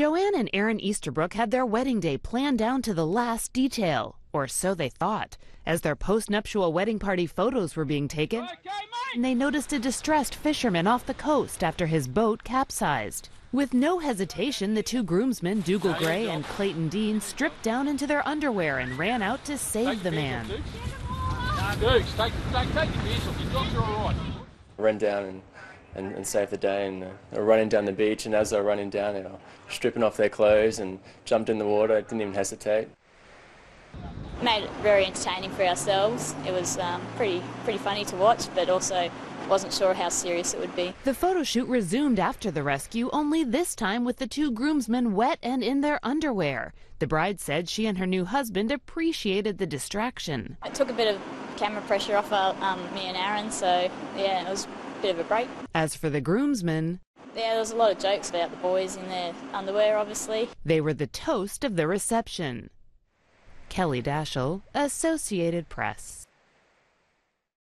Joanne and Aaron Easterbrook had their wedding day planned down to the last detail, or so they thought. As their postnuptial wedding party photos were being taken, they noticed a distressed fisherman off the coast after his boat capsized. With no hesitation, the two groomsmen, Dougal Gray and Clayton Dean, stripped down into their underwear and ran out to save the man. Dukes, take, take, take your gears. Your dogs are all right. ran down and, and, and saved the day. And uh, they were running down the beach, and as they were running down, they were stripping off their clothes and jumped in the water. Didn't even hesitate. made it very entertaining for ourselves. It was um, pretty pretty funny to watch, but also wasn't sure how serious it would be. The photo shoot resumed after the rescue, only this time with the two groomsmen wet and in their underwear. The bride said she and her new husband appreciated the distraction. It took a bit of camera pressure off uh, um, me and Aaron, so yeah, it was a bit of a break. As for the groomsmen, Yeah, there was a lot of jokes about the boys in their underwear, obviously. they were the toast of the reception. Kelly Dashel, Associated Press.